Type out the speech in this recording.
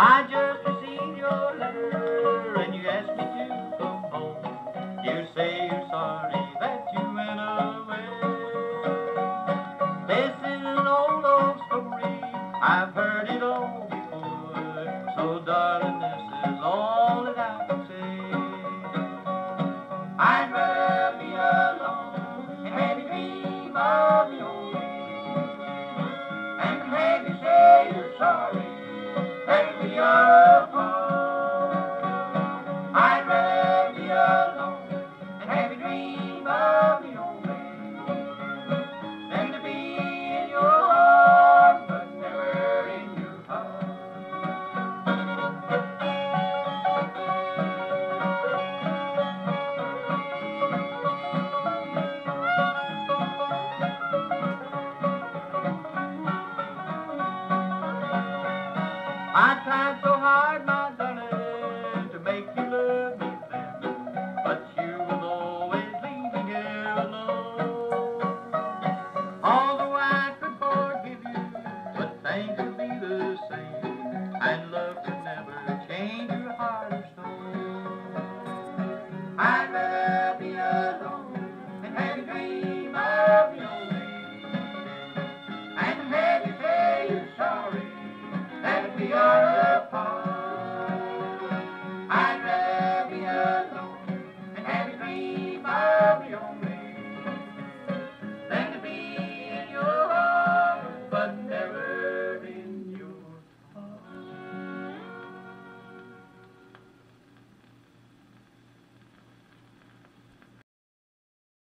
I just received your letter and you asked me to come home. You say you're sorry that you went away. This is an old, old story. I've heard it all before. So, darling, this is all that I can say. I'd I tried so hard, I'll.